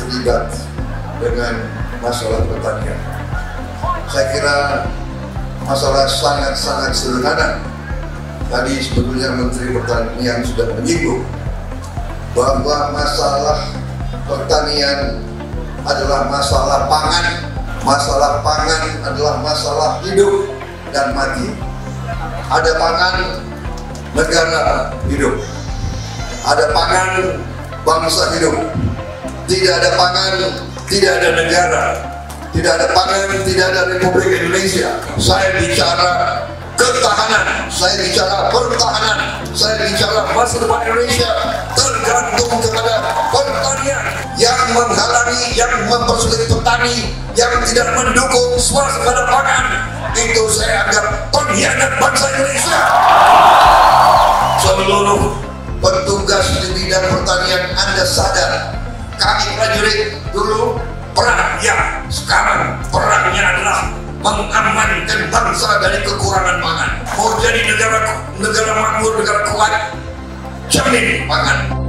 terlibat dengan masalah pertanian. Saya kira masalah sangat-sangat sederhana. Tadi sebetulnya Menteri Pertanian sudah menyinggung bahwa masalah pertanian adalah masalah pangan, masalah pangan adalah masalah hidup dan mati. Ada pangan negara hidup, ada pangan bangsa hidup, tidak ada pangan, tidak ada negara. Tidak ada pangan, tidak ada Republik Indonesia. Saya bicara ketahanan, saya bicara pertahanan, saya bicara masa depan Indonesia tergantung kepada pertanian yang menghalangi, yang mempersulit petani, yang tidak mendukung swasembada pangan. Itu saya anggap pengkhianat bangsa Indonesia. Seluruh petugas di bidang pertanian Anda sadar, kami prajurit dulu perang ya sekarang perangnya adalah mengamankan bangsa dari kekurangan pangan. Mau jadi negara negara makmur negara kuat jamin pangan